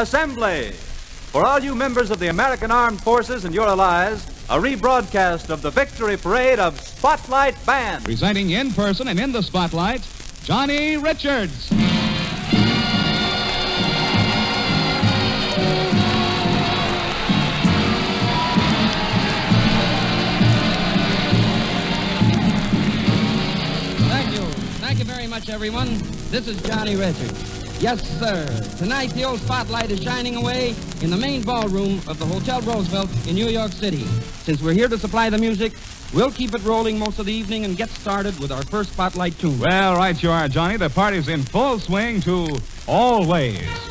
assembly. For all you members of the American Armed Forces and your allies, a rebroadcast of the victory parade of Spotlight Band. Presenting in person and in the spotlight, Johnny Richards. Thank you. Thank you very much, everyone. This is Johnny Richards. Yes, sir. Tonight, the old spotlight is shining away in the main ballroom of the Hotel Roosevelt in New York City. Since we're here to supply the music, we'll keep it rolling most of the evening and get started with our first spotlight tune. Well, right you are, Johnny. The party's in full swing to Always.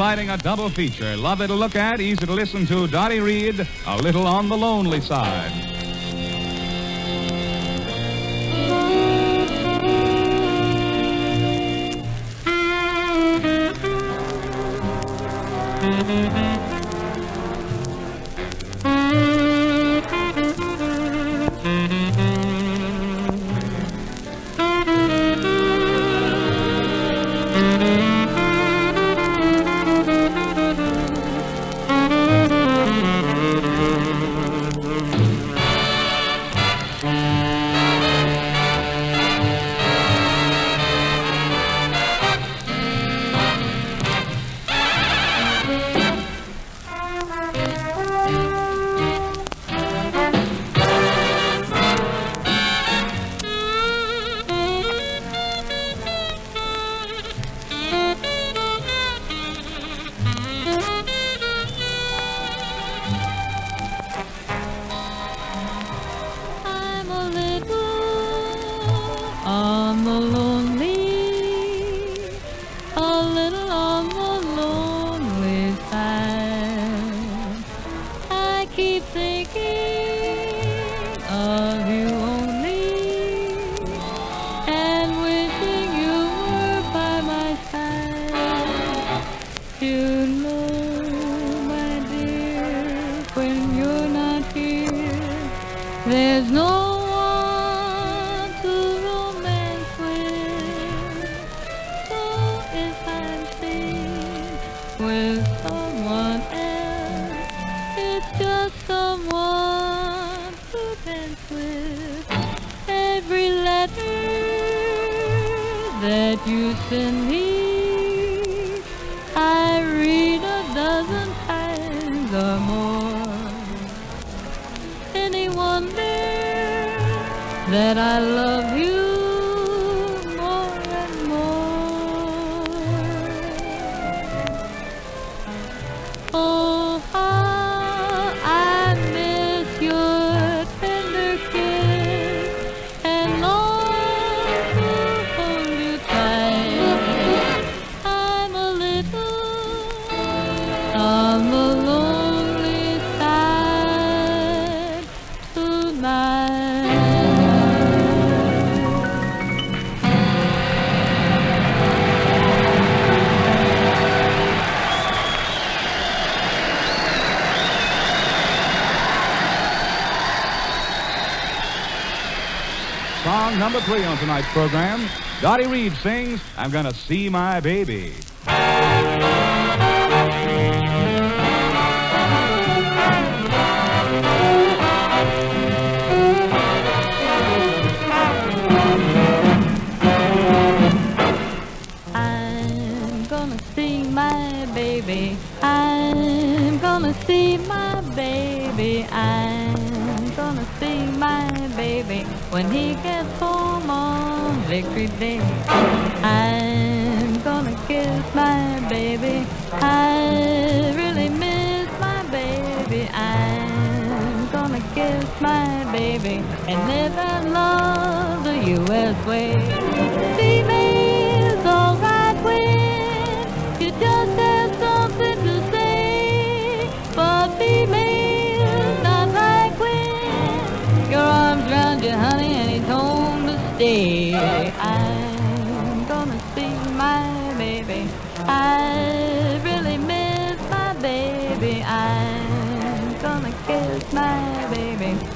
A double feature. Love it to look at, easy to listen to. Dottie Reed, a little on the lonely side. There's no one to romance with. So if I'm seen with someone else, it's just someone to dance with. Every letter that you send me, I read a dozen times or more. That I love you more and more? Oh, how I miss your tender kiss and long to hold you tight. I'm a little on the tonight's program. Dottie Reed sings, I'm Gonna See My Baby. I'm gonna see my baby. I'm gonna see my baby. I'm gonna see my baby when he gets home Victory Day. I'm gonna kiss my baby. I really miss my baby. I'm gonna kiss my baby and live and love the U.S. way. V-mail's alright when you just have something to say, but V-mail's not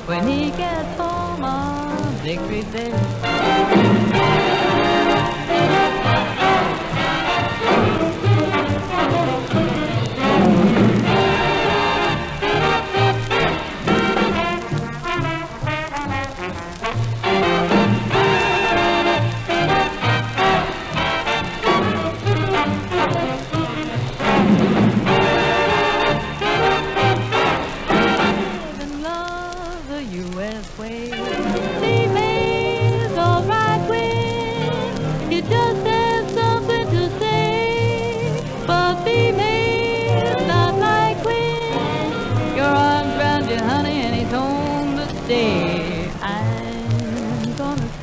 when he gets home on Victory Day.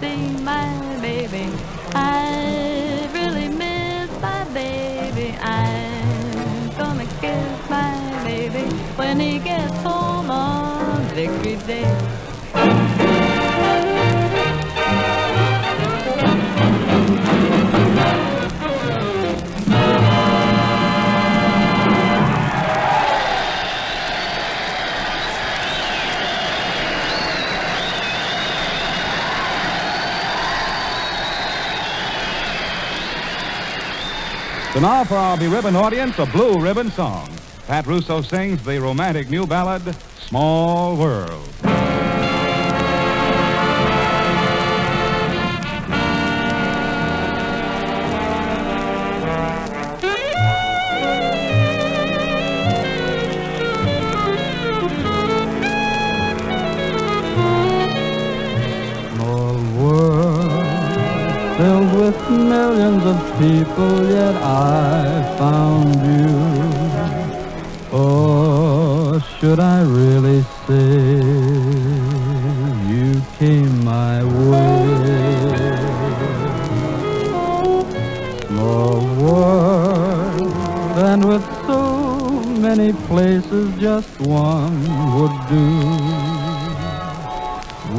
See my baby. I So now for our beribboned audience, a blue ribbon song. Pat Russo sings the romantic new ballad, Small World. With millions of people, yet I found you. Or should I really say you came my way? Small world, and with so many places, just one would do.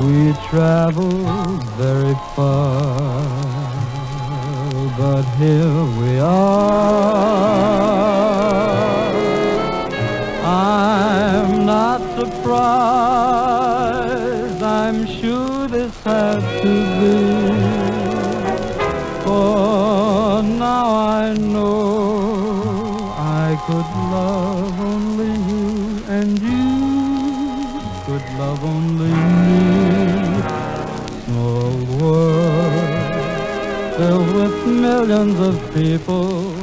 We traveled very far, but here we are. I'm not surprised I'm sure this had to be. For now I know I could love millions of people,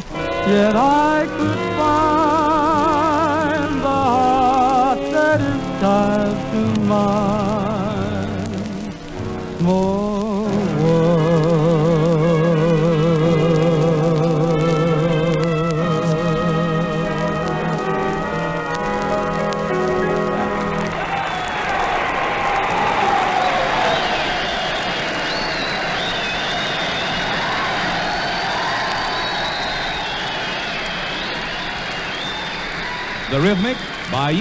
yet I could find the heart that is tied to mine. Small The Rhythmic by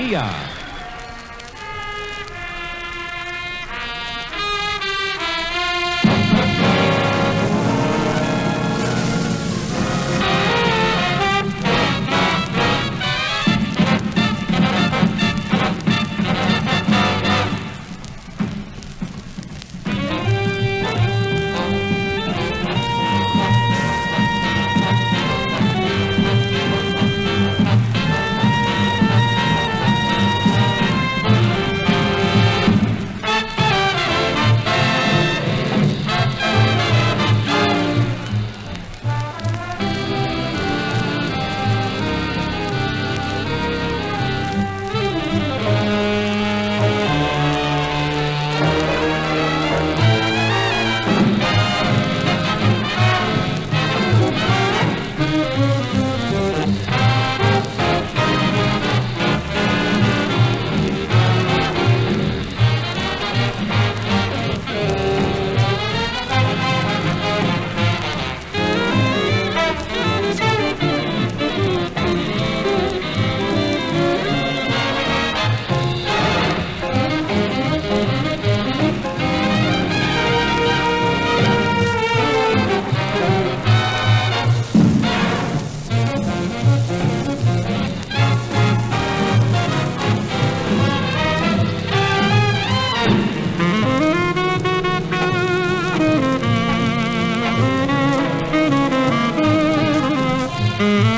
Yia.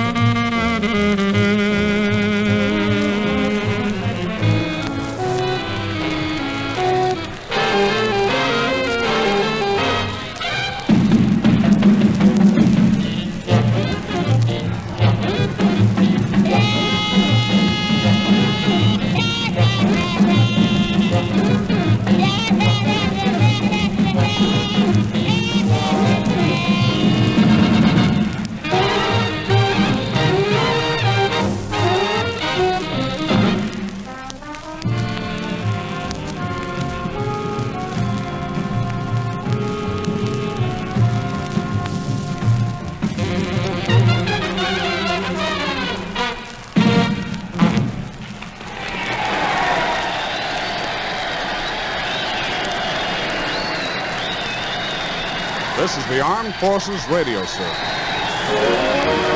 This is the Armed Forces Radio Service.